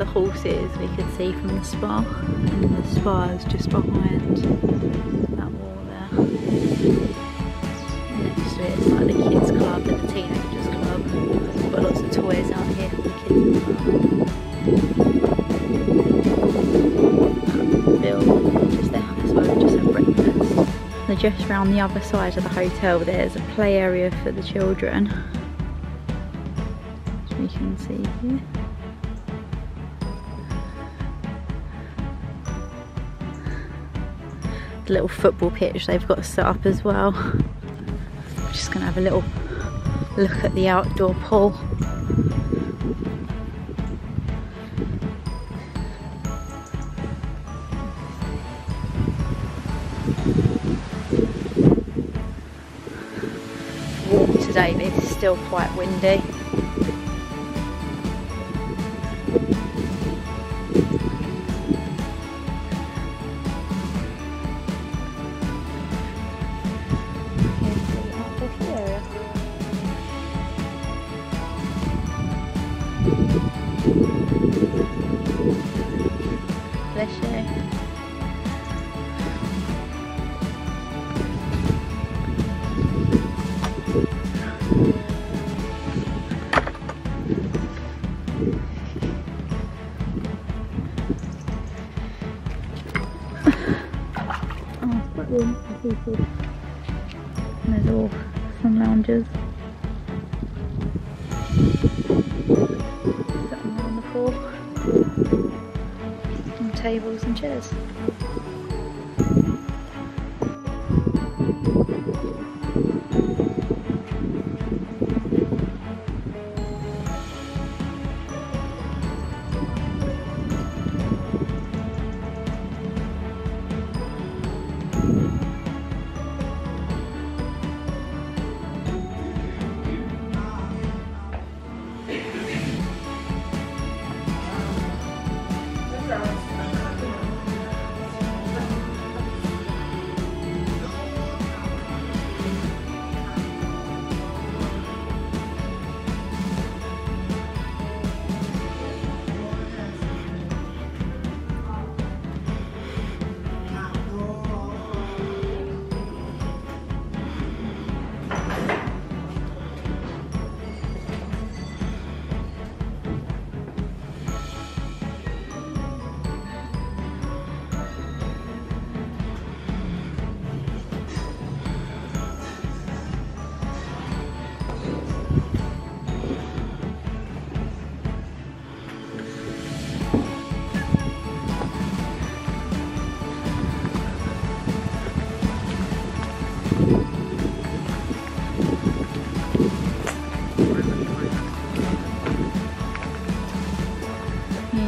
the horses we could see from the spa. And the spa is just behind that wall there. Next to it is like the kids club and the teenagers club. We've got lots of toys out here for the kids. Bill, just there, just had breakfast. So just around the other side of the hotel there's a play area for the children. As we can see here. Little football pitch they've got set up as well. I'm just gonna have a little look at the outdoor pool. Today, but it's still quite windy. Lounges. Sitting around the floor. And tables and chairs.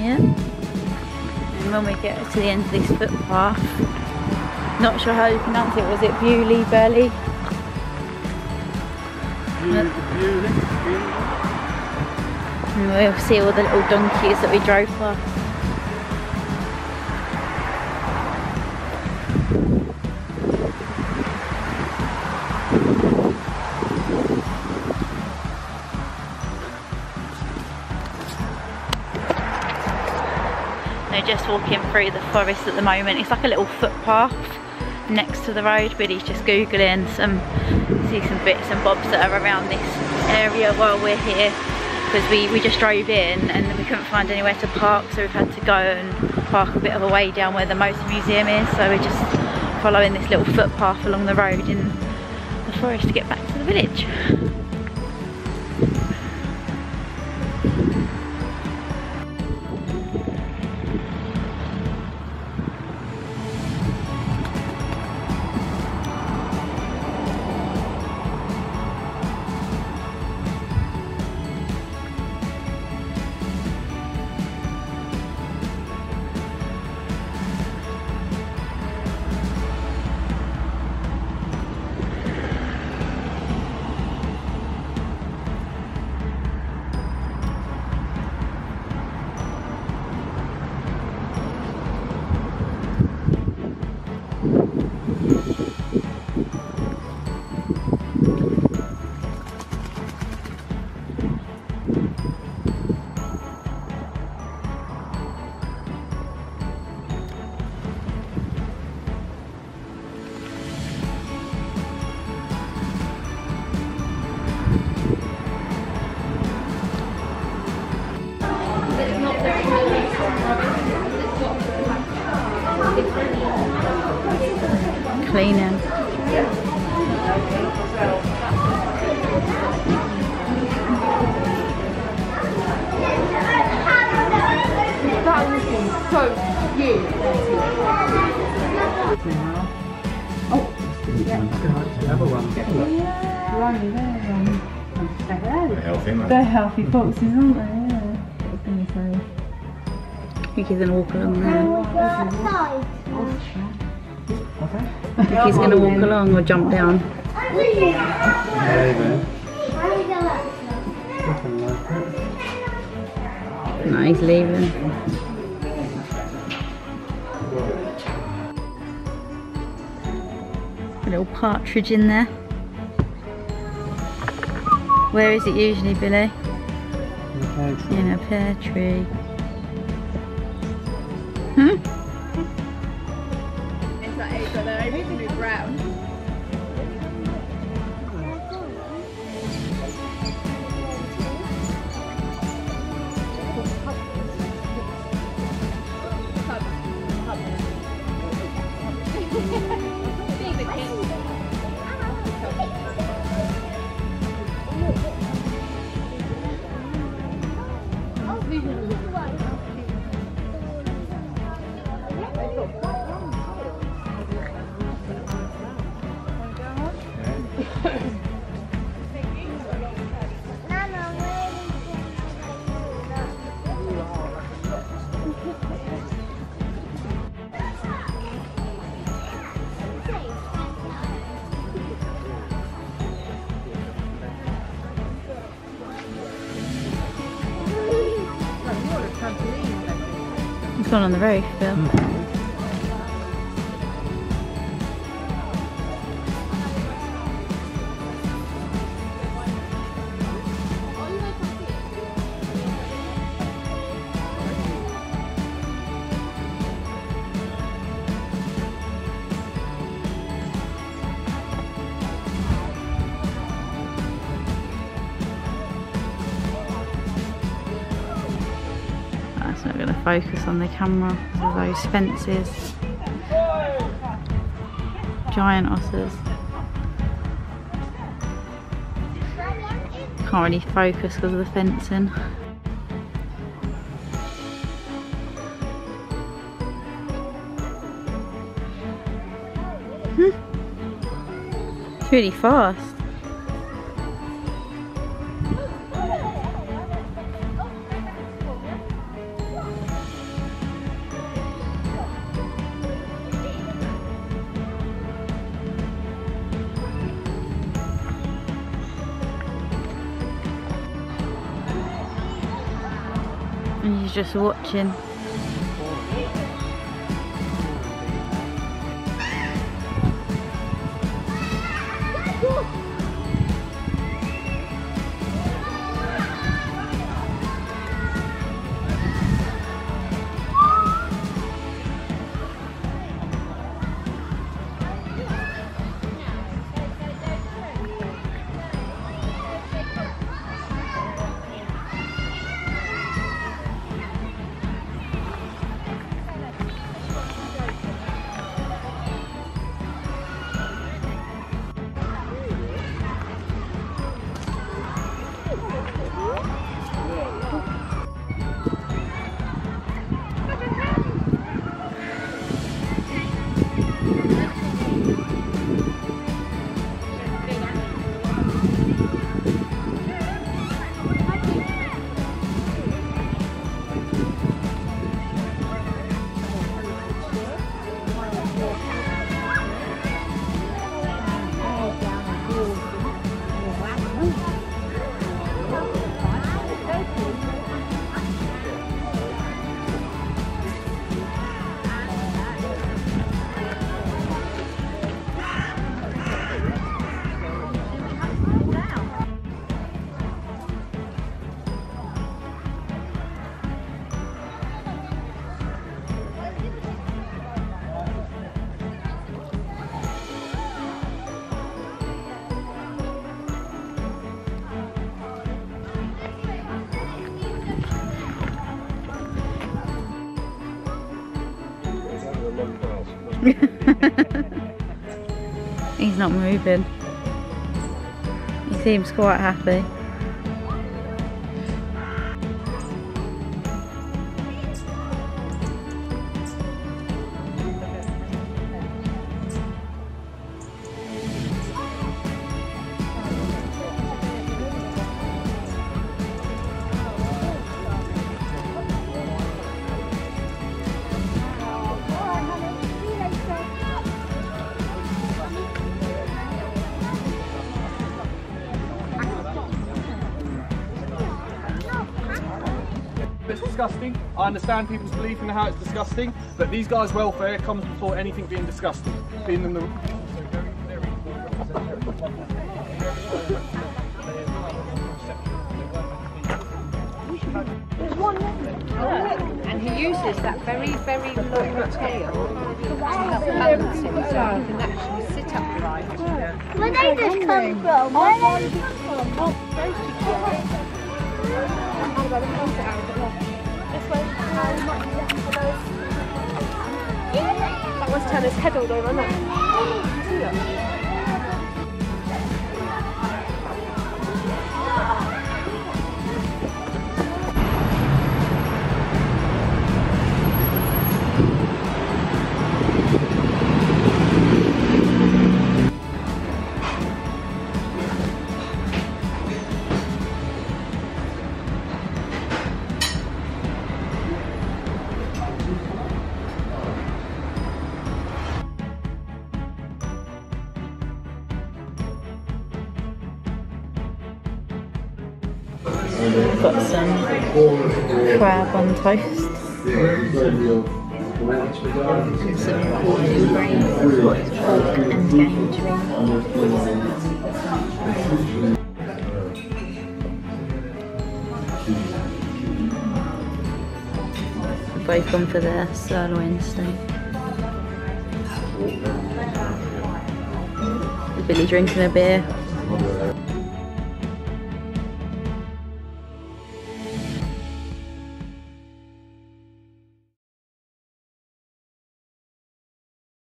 Yeah. And when we get to the end of this footpath, not sure how you pronounce it, was it Bewley Burley? And we'll see all the little donkeys that we drove past. They're just walking through the forest at the moment. It's like a little footpath next to the road, but he's just googling some, see some bits and bobs that are around this area while we're here. Because we, we just drove in and we couldn't find anywhere to park, so we've had to go and park a bit of a way down where the motor museum is. So we're just following this little footpath along the road in the forest to get back to the village. Healthy, man. They're healthy foxes, aren't they? Yeah. To. He's gonna walk along there. Okay. He's gonna walk along or jump down. No, he's leaving. Little partridge in there. Where is it usually, Billy? In a pear tree. Hmm? He's on the roof, Bill. That's focus on the camera those fences. Giant otters. Can't really focus because of the fencing. Hmm. Really fast. Just watching. He's not moving. He seems quite happy. Disgusting. I understand people's belief in how it's disgusting, but these guys' welfare comes before anything being disgusting. Being in the and he uses that very, very long tail to help balance himself. He can actually sit upright. Where they just come from? Where they come from? That one's turned his head all the Got some crab on toast. Some quarters grain, pork and gangery. Both gone for their sirloin steak. Billy drinking a beer?